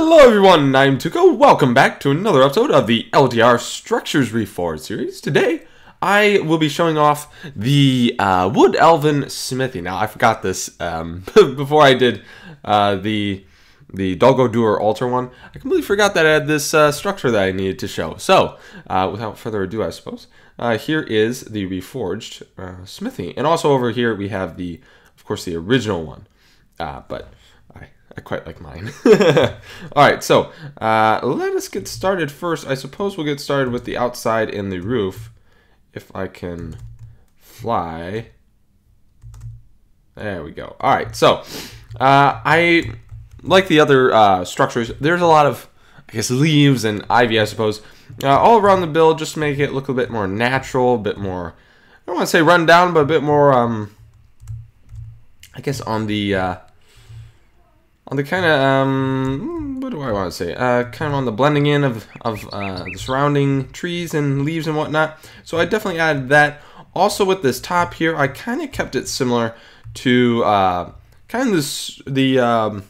Hello everyone, I'm Tuco. Welcome back to another episode of the LOTR Structures Reforged series. Today, I will be showing off the uh, Wood Elven Smithy. Now, I forgot this um, before I did uh, the the Dol Guldur Altar one. I completely forgot that I had this uh, structure that I needed to show. So, uh, without further ado, I suppose, uh, here is the Reforged uh, Smithy. And also over here, we have the, of course, the original one. but I quite like mine. All right, so uh, let us get started first. I suppose we'll get started with the outside and the roof. If I can fly. There we go. All right, so uh, I like the other uh, structures. There's a lot of, I guess, leaves and ivy, I suppose, uh, all around the build just to make it look a bit more natural, a bit more, I don't want to say run down, but a bit more, um, I guess, on the uh, on the kind of um, what do I want to say? Uh, kind of on the blending in of of uh, the surrounding trees and leaves and whatnot. So I definitely added that. Also with this top here, I kind of kept it similar to uh, kind of this the um,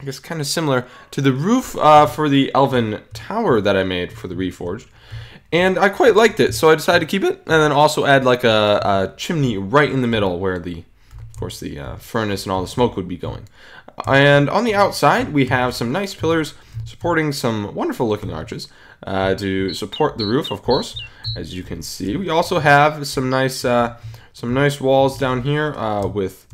I guess kind of similar to the roof uh, for the Elven Tower that I made for the Reforged. And I quite liked it, so I decided to keep it, and then also add like a, a chimney right in the middle where the, of course, the uh, furnace and all the smoke would be going. And on the outside, we have some nice pillars supporting some wonderful looking arches uh, to support the roof, of course, as you can see. We also have some nice, uh, some nice walls down here uh, with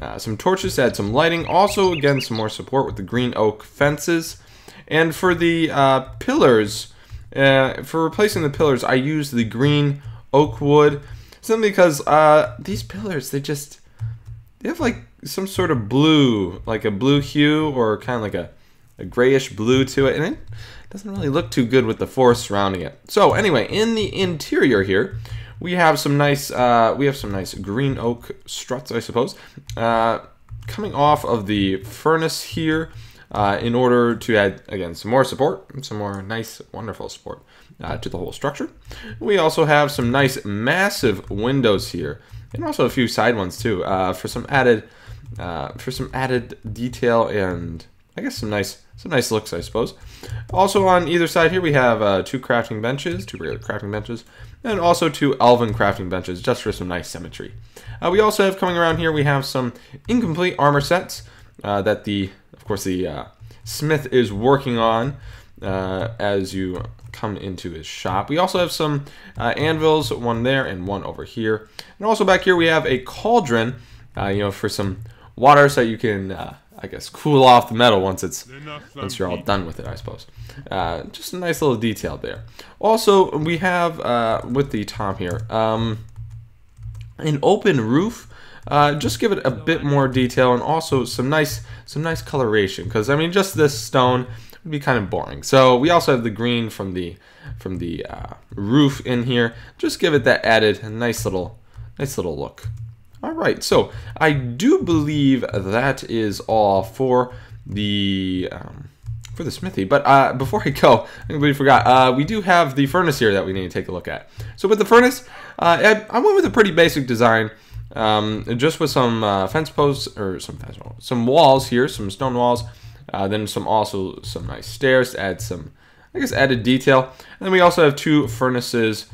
uh, some torches to add some lighting. Also, again, some more support with the green oak fences. And for the uh, pillars, for replacing the pillars, I use the green oak wood simply because these pillars, they just they have like some sort of blue, like a blue hue or kind of like a, a grayish blue to it, and it doesn't really look too good with the forest surrounding it. So anyway, in the interior here, we have some nice, uh, we have some nice green oak struts, I suppose, uh, coming off of the furnace here. Uh, in order to add, again, some more support, some more nice, wonderful support uh, to the whole structure. We also have some nice, massive windows here and also a few side ones too, uh, for some added uh, for some added detail and I guess some nice some nice looks, I suppose. Also on either side here we have uh, two crafting benches, two regular crafting benches, and also two elven crafting benches, just for some nice symmetry. Uh, we also have coming around here we have some incomplete armor sets uh, that the of course the uh, smith is working on as you come into his shop. We also have some uh, anvils, one there and one over here. And also back here we have a cauldron, uh, you know, for some water so you can, uh, I guess, cool off the metal once it's once you're all done with it, I suppose. Uh, just a nice little detail there. Also, we have uh, with the top here um, an open roof. Uh, just give it a bit more detail and also some nice some nice coloration because I mean just this stone be kind of boring. So we also have the green from the from the uh, roof in here. Just give it that added nice little nice little look. All right, so I do believe that is all for the um, for the smithy. But uh, before I go, I completely forgot. Uh, we do have the furnace here that we need to take a look at. So with the furnace, uh, I, I, went with a pretty basic design, um, just with some uh, fence posts or some some walls here, some stone walls, uh, then some also some nice stairs to add some, I guess, added detail. And then we also have two furnaces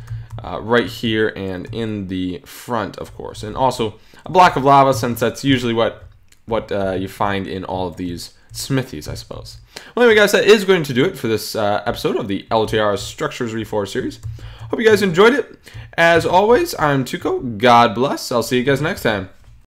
uh, right here and in the front, of course. And also a block of lava, since that's usually what what uh, you find in all of these smithies, I suppose. Well, anyway, guys, that is going to do it for this uh, episode of the LOTR Structures Reforged series. Hope you guys enjoyed it. As always, I'm Tuco. God bless. I'll see you guys next time.